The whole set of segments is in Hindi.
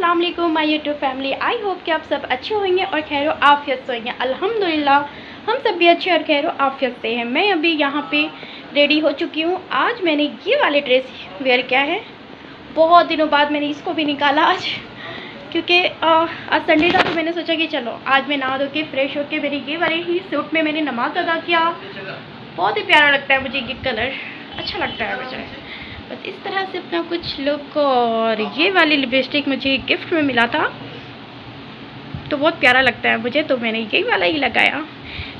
वालेकुम my YouTube family I hope कि आप सब अच्छे होंगे और खैर आफियत से होंगे। अल्हम्दुलिल्लाह, हम सब भी अच्छे और खैर आफियत से हैं। मैं अभी यहाँ पे रेडी हो चुकी हूँ। आज मैंने ये वाले ड्रेस वेयर किया है। बहुत दिनों बाद मैंने इसको भी निकाला आज। क्योंकि आज संडे था तो मैंने सोचा कि चलो, आज मैं नहा धो के फ्रेश होके मेरी ये वाले ही सूट में मैंने नमाज़ अदा किया। बहुत ही प्यारा लगता है मुझे ये कलर अच्छा लगता है मुझे। बस इस तरह से अपना कुछ लुक और ये वाली लिपस्टिक मुझे गिफ्ट में मिला था। तो बहुत प्यारा लगता है मुझे तो मैंने यही वाला ही लगाया।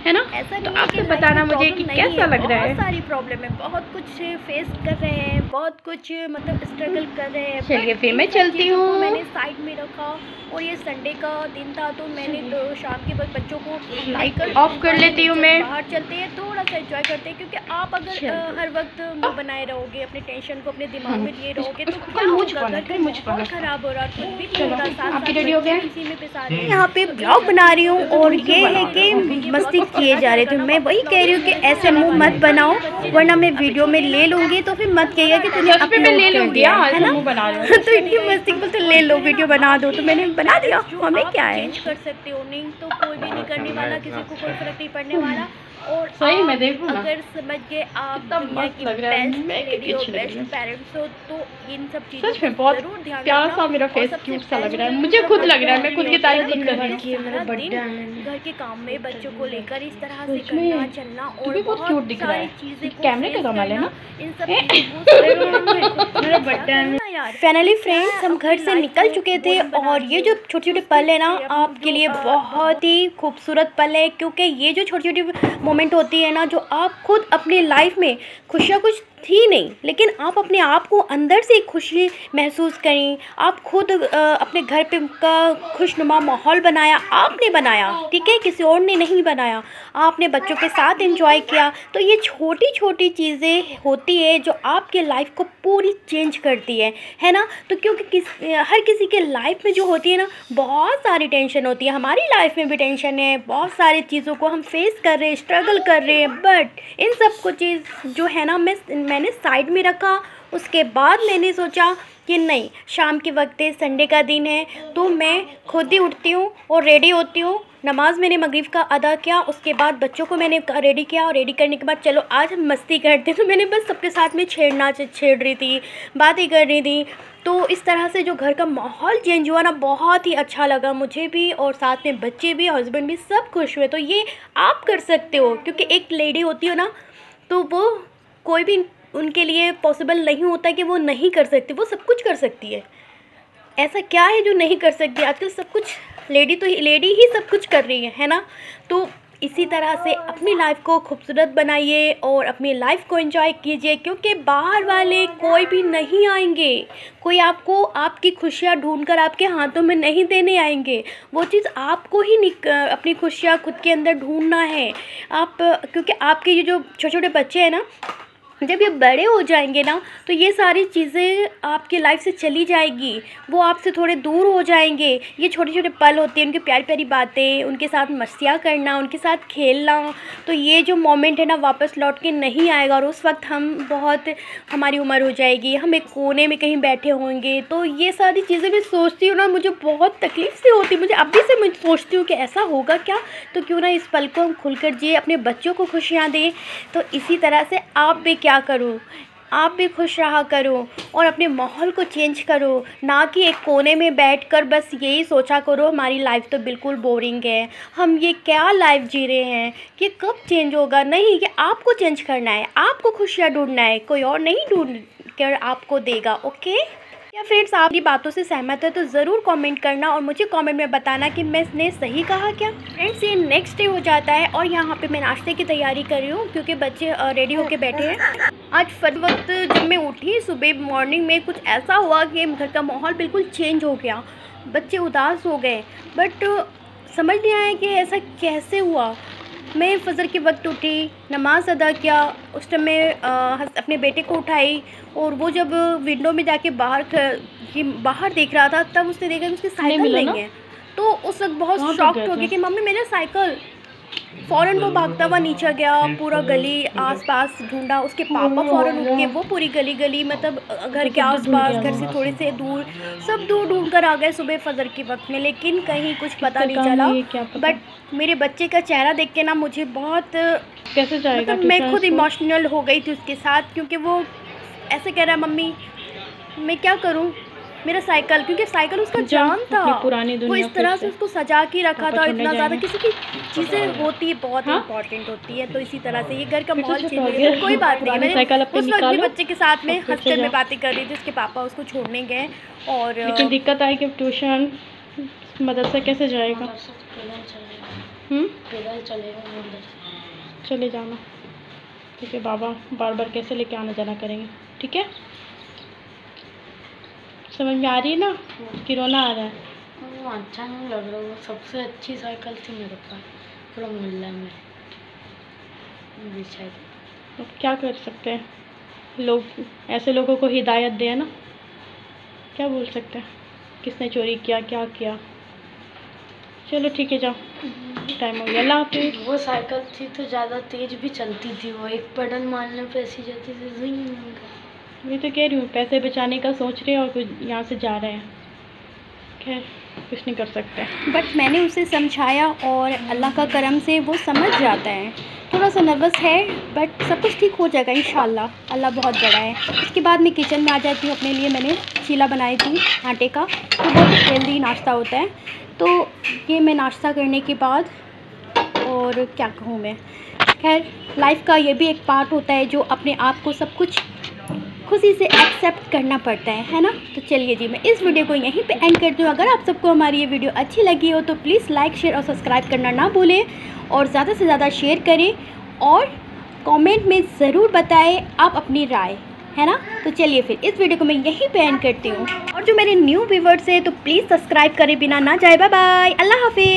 है ना? ऐसा तो आपसे बताना मुझे कि कैसा लग रहा है। बहुत सारी प्रॉब्लम है। बहुत कुछ फेस कर रहे हैं बहुत कुछ मतलब स्ट्रगल कर रहे हैं। चलिए फिर मैं चलती हूँ। मैंने साइड में रखा और ये संडे का दिन था तो मैंने तो शाम के वक्त बच्चों को लाइक ऑफ़ कर लेती हूँ मैं। बाहर चलते हैं थोड़ा सा एंजॉय करते हैं क्योंकि आप अगर हर वक्त मुँह बनाए रहोगे अपने टेंशन को अपने दिमाग में लिए रहोगे तो क्या मुझ होगा? घर मुझ खराब हो रहा है भी साथ इसी में पिसा रहे यहाँ पे ब्लॉग बना रही हूँ और ये है कि मस्ती किए जा रहे थे। मैं वही कह रही हूँ कि ऐसे मुँह मत बनाओ वरना मैं वीडियो में ले लूँगी तो फिर मत कहिएगा कि ले अपलोड कर दिया हाँ है ना? बना तो इनकी मस्ती को तो ले लो वीडियो बना दो तो मैंने बना दिया। हमें क्या है? कर सकते हो नहीं तो कोई भी नहीं करने वाला किसी को कोई फ़र्क नहीं पड़ने वाला। और सही में अगर समझ गए आप दुनिया की लग रहा है, बेस्ट हो अच्छी बेस्ट पेरेंट्स हो। तो इन सब चीज़ों सच में बहुत ज़रूर ध्यान प्यारा रखना। सा मेरा फेस क्यूट सा लग रहा है। मुझे खुद लग रहा है मैं खुद की तारीफ़ कर रही हूँ घर के काम में बच्चों को लेकर इस तरह से करना चलना और भी बहुत क्यूट दिख रहा है। कैमरे का कमाल है ना? इन सब बटन मेरा फाइनली फ्रेंड्स हम घर से निकल चुके थे और ये जो छोटे छोटे पल है ना आपके लिए बहुत ही खूबसूरत पल है क्योंकि ये जो छोटी छोटी मोमेंट होती है ना जो आप खुद अपनी लाइफ में खुशियाँ कुछ थी नहीं लेकिन आप अपने आप को अंदर से खुशी महसूस करें आप खुद अपने घर पे का खुशनुमा माहौल बनाया आपने बनाया ठीक है? किसी और ने नहीं बनाया आपने बच्चों के साथ एंजॉय किया। तो ये छोटी छोटी चीज़ें होती है जो आपके लाइफ को पूरी चेंज करती है। है ना? तो क्योंकि किस, हर किसी के लाइफ में जो होती है ना, बहुत सारी टेंशन होती है। हमारी लाइफ में भी टेंशन है, बहुत सारी चीज़ों को हम फेस कर रहे हैं स्ट्रगल कर रहे हैं बट इन सबको चीज़ जो है ना, मैं, मैंने साइड में रखा, उसके बाद मैंने सोचा कि नहीं, शाम के वक्त संडे का दिन है तो मैं खुद ही उठती हूँ और रेडी होती हूँ नमाज़ मैंने मगरिब का अदा किया, उसके बाद बच्चों को मैंने रेडी किया और रेडी करने के बाद, चलो आज हम मस्ती करते हैं। तो मैंने बस सबके साथ में छेड़ना छेड़ रही थी, बातें कर रही थी। तो इस तरह से जो घर का माहौल चेंज हुआ ना, बहुत ही अच्छा लगा मुझे भी और साथ में बच्चे भी हस्बैंड भी सब खुश हुए। तो ये आप कर सकते हो, क्योंकि एक लेडी होती हो ना तो वो कोई भी उनके लिए पॉसिबल नहीं होता कि वो नहीं कर सकती, वो सब कुछ कर सकती है। ऐसा क्या है जो नहीं कर सकती? आजकल सब कुछ लेडी तो लेडी ही सब कुछ कर रही है है ना? तो इसी तरह से अपनी लाइफ को खूबसूरत बनाइए और अपनी लाइफ को एंजॉय कीजिए, क्योंकि बाहर वाले कोई भी नहीं आएँगे। कोई आपको आपकी खुशियाँ ढूंढकर आपके हाथों में नहीं देने आएँगे। वो चीज़ आपको ही निक अपनी खुशियाँ खुद के अंदर ढूंढना है। आप क्योंकि आपके ये जो छोटे छोटे बच्चे हैं ना जब ये बड़े हो जाएँगे ना तो ये सारी चीज़ें आपकी लाइफ से चली जाएगी। वो आपसे थोड़े दूर हो जाएँगे। ये छोटे छोटे पल होते हैं, उनकी प्यारी प्यारी बातें, उनके साथ मस्तियाँ करना, उनके साथ खेलना। तो ये जो मोमेंट है ना, वापस लौट के नहीं आएगा। और उस वक्त हम बहुत, हमारी उम्र हो जाएगी। हम एक कोने में कहीं बैठे होंगे। तो ये सारी चीज़ें मैं सोचती हूँ ना, मुझे बहुत तकलीफ़ से होती मुझे अभी से मैं सोचती हूँ कि ऐसा होगा क्या? तो क्यों ना इस पल को हम खुलकर जिए, अपने बच्चों को खुशियाँ दें। तो इसी तरह से आप भी क्या करूँ? आप भी खुश रहा करो और अपने माहौल को चेंज करो। ना कि एक कोने में बैठकर बस यही सोचा करो, हमारी लाइफ तो बिल्कुल बोरिंग है। हम ये क्या लाइफ जी रहे हैं? कि कब चेंज होगा? नहीं, ये आपको चेंज करना है। आपको खुशियाँ ढूंढना है। कोई और नहीं ढूंढ कर आपको देगा ओके फ्रेंड्स आप ये बातों से सहमत है तो ज़रूर कमेंट करना और मुझे कमेंट में बताना कि मैंने सही कहा क्या? फ्रेंड्स ये नेक्स्ट डे हो जाता है और यहाँ पे मैं नाश्ते की तैयारी कर रही हूँ क्योंकि बच्चे रेडी होके बैठे हैं। आज फट वक्त जब मैं उठी, सुबह मॉर्निंग में कुछ ऐसा हुआ कि घर का माहौल बिल्कुल चेंज हो गया। बच्चे उदास हो गए बट समझ नहीं आया कि ऐसा कैसे हुआ। मैं फजर के वक्त उठी नमाज़ अदा किया उस टाइम मैं अपने बेटे को उठाई और वो जब विंडो में जाके बाहर बाहर देख रहा था तब उसने देखा कि उसकी साइकिल नहीं है। तो उस वक्त बहुत शॉक शॉक्ड हो गया कि मम्मी मेरा साइकिल फ़ौरन वो भागता हुआ नीचे गया पूरा गली आसपास ढूंढा उसके पापा फ़ौरन उठ के वो पूरी गली गली मतलब घर के आसपास घर से थोड़े से दूर सब दूर ढूंढ कर आ गए सुबह फजर के वक्त में लेकिन कहीं कुछ पता नहीं चला। बट मेरे बच्चे का चेहरा देख के ना मुझे बहुत कैसे जाएगा मतलब मैं खुद इमोशनल हो गई थी उसके साथ क्योंकि वो ऐसे कह रहा है मम्मी मैं क्या करूँ? मेरा साइकिल क्योंकि साइकिल उसका जान था। पुरानी वो इस तरह से उसको सजा के रखा था इतना ज़्यादा किसी की चीज़ें होती है बहुत इंपॉर्टेंट हाँ? होती है तो इसी तरह से ये घर का माहौल चेंज हो कोई बात नहीं मैंने उस वक्त भी बच्चे के साथ में हँसते में बातें कर रही थी उसके पापा उसको छोड़ने गए और लेकिन दिक्कत आई कि ट्यूशन मदरसा कैसे जाएगा? हम्म? चले जाना। ठीक है बाबा बार बार कैसे लेके आना जाना करेंगे। ठीक है? समझ में आ रही है ना? कि रोना आ रहा है। वो अच्छा नहीं लग रहा वो सबसे अच्छी साइकिल थी मेरे पास थोड़ा मिल में अब क्या कर सकते हैं? लोग ऐसे लोगों को हिदायत दे ना? क्या बोल सकते हैं? किसने चोरी किया क्या किया? चलो ठीक है जाओ। टाइम हो गया। अल्लाह हाफिज़। वो साइकिल थी तो ज़्यादा तेज़ भी चलती थी वो एक पेडल मारने पे ऐसी जाती थी मैं तो कह रही हूँ, पैसे बचाने का सोच रहे हैं और कुछ यहाँ से जा रहे हैं। खैर, कुछ नहीं कर सकते। बट मैंने उसे समझाया और अल्लाह का करम से वो समझ जाता है। थोड़ा सा नर्वस है बट सब कुछ ठीक हो जाएगा इन अल्लाह बहुत बड़ा है। उसके बाद मैं किचन में आ जाती हूँ। अपने लिए मैंने चीला बनाई थी आटे का। तो बहुत हेल्दी नाश्ता होता है। तो ये मैं नाश्ता करने के बाद और क्या कहूँ मैं? खैर लाइफ का ये भी एक पार्ट होता है जो अपने आप को सब कुछ खुशी से एक्सेप्ट करना पड़ता है है ना? तो चलिए जी, मैं इस वीडियो को यहीं पे एंड करती हूँ। अगर आप सबको हमारी ये वीडियो अच्छी लगी हो तो प्लीज़ लाइक शेयर और सब्सक्राइब करना ना भूलें और ज़्यादा से ज़्यादा शेयर करें और कमेंट में ज़रूर बताएँ आप अपनी राय, है ना? तो चलिए फिर इस वीडियो को मैं यहीं पे एंड करती हूँ। और जो मेरे न्यू व्यूवर्स है तो प्लीज़ सब्सक्राइब करें बिना ना जाए। बाय बाय अल्लाह हाफिज़।